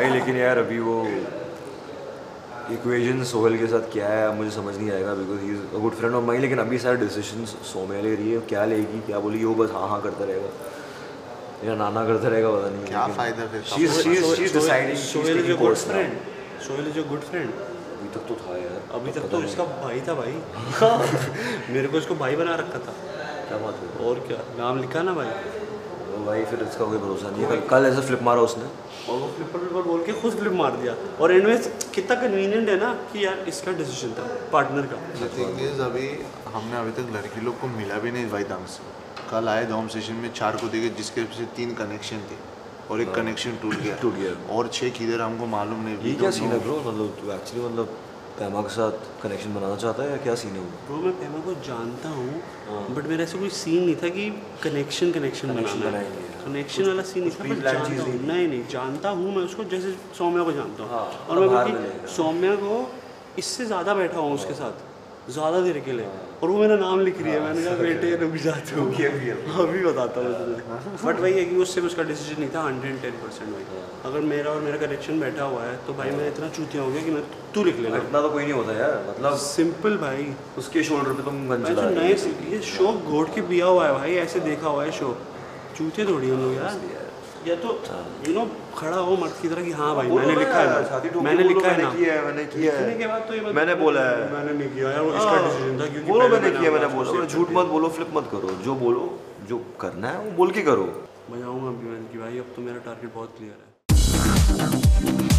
भाई लेकिन यार अभी वो इक्वेशन सोहेल के साथ क्या है मुझे समझ नहीं आएगा because he is a good friend of my लेकिन अभी सारे डिसीज़न सोम्या ले रही है क्या लेगी क्या बोलेगी वो बस हाँ हाँ करता रहेगा। या नाना करता रहेगा पता नहीं क्या फ़ायदा फिर? She is she is she is deciding Sohail is good friend Sohail is good friend अभी तक तो था यार अभी तक तो। उसका भाई था भाई। मेरे को इसको भाई बना रखा था। क्या बात है। और क्या? नाम लिखा ना भाई? भाई फिर इसका कोई भरोसा नहीं है। कल ऐसे फ्लिप मारा उसने। और वो फ्लिपर फ्लिपर बोल के खुद फ्लिप मार दिया। और एंड में कितना कन्वीनियंट है ना कि यार इसका डिसीज़न था पार्टनर का। इज़ अभी हमने अभी तक लड़की लोग को मिला भी नहीं भाई दाम से। कल आए दो सेशन में चार को देखे जिसके से तीन कनेक्शन थे और एक कनेक्शन टूट गया। टूट गया। और छः किधर हमको मालूम नहीं ये क्या सीन है ब्रो मतलब एक्चुअली मतलब पैमा के साथ कनेक्शन बनाना चाहता है या क्या सीन है वो? मैं पैमा को जानता हाँ। हूँ। बट मेरा ऐसा कोई सीन नहीं था कि कनेक्शन कनेक्शन बनाना कनेक्शन वाला सीन नहीं था नहीं नहीं नहीं जानता हूँ मैं उसको जैसे सौम्या को जानता हूँ। हाँ, और मैं बल्कि सौम्या को इससे ज़्यादा बैठा हुआ उसके साथ। ज़्यादा देर के लिए। और वो मेरा नाम लिख रही है मैंने कहा बेटे रुक जाते हो। अभी बताता हूँ तुम्हें बट वही है कि उससे उसका डिसीज़न नहीं था हंड्रेड टेन परसेंट भाई अगर मेरा और मेरा कनेक्शन बैठा हुआ है तो भाई मैं इतना चूतिया हो गया कि मैं तू लिख लेना इतना तो कोई नहीं होता यार मतलब सिंपल भाई। उसके शोल्डर पे तुम गन मैं चला नए ये शो घोट के पिया हुआ है भाई ऐसे देखा हुआ है शो चूते थोड़ी हम लोग यार। या तो यू नो खड़ा हो मर्द की तरह कि हाँ भाई मैंने लिखा है। मैंने लिखा है किया है मैंने किया है। के बाद तो ये मैंने बोला है। मैंने नहीं किया यार वो इसका डिसीज़न था क्योंकि बोलो मैंने किया मैंने बोला झूठ मत बोलो फ्लिप मत करो जो बोलो जो करना है वो बोल के करो। मैं जाऊँगा अभी मैंने कि भाई अब तो मेरा टारगेट बहुत क्लियर है।